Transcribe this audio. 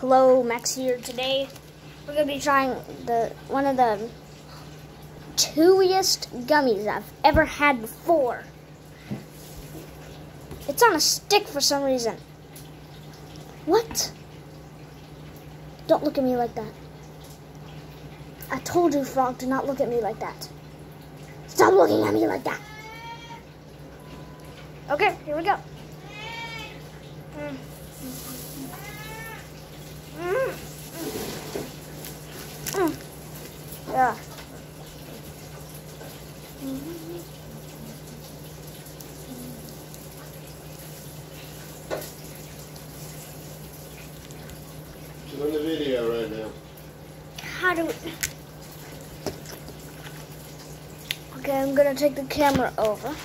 Hello, Max here. Today we're gonna be trying the one of the chewiest gummies I've ever had before. It's on a stick for some reason. What? Don't look at me like that. I told you, Frog, do not look at me like that. Stop looking at me like that. Okay, here we go. Mm. Yeah. She's on the video right now. How do we... Okay, I'm gonna take the camera over.